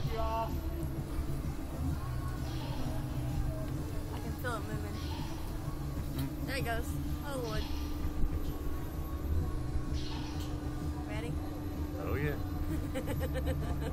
I can feel it moving. Mm. There it goes. Oh lord. Ready? Oh yeah.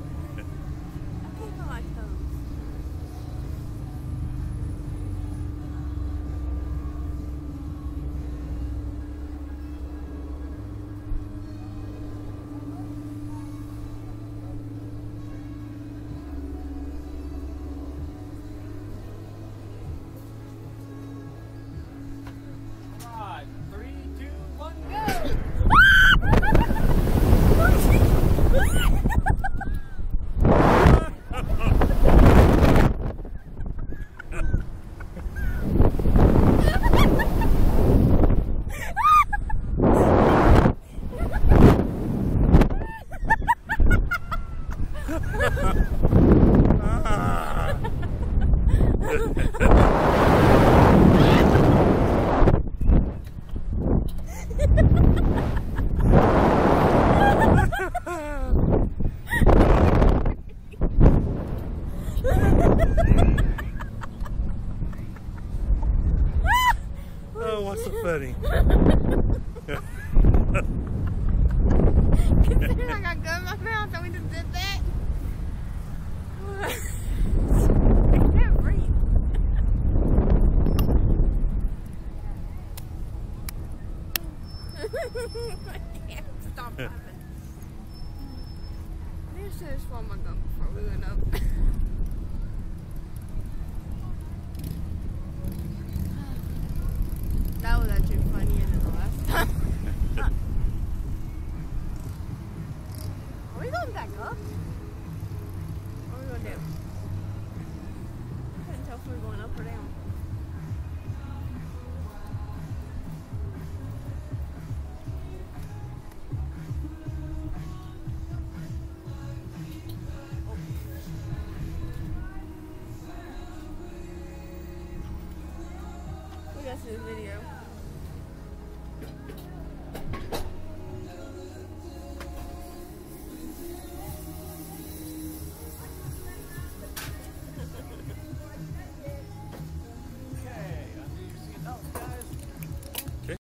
what's so funny? Considering I got gum in my mouth and we just did that. I can't breathe. Stop laughing. I should have swallowed my gum before we went up. We going back up? What are we gonna do? I couldn't tell if we were going up or down. We got to the video.